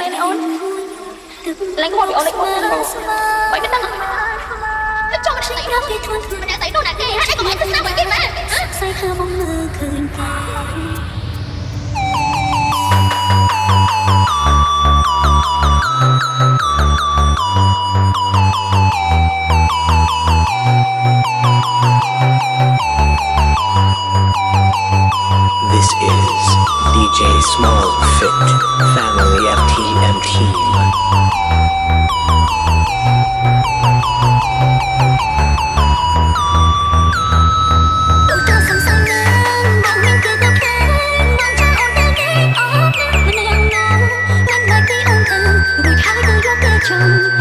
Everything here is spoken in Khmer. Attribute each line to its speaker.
Speaker 1: មែនអូនលេងមកពីអូនលេងមើលបាយមិនដឹងទៅចង់ឆ្លៃដល់គេធន់ម្នាក់ស្អីនោះណាគេហាក់ឯងកុំឲ្យទៅស្ដាប់គេមែន
Speaker 2: សៃធ្វើមកមើលឃើញតែ Outfit Family FTMT. chung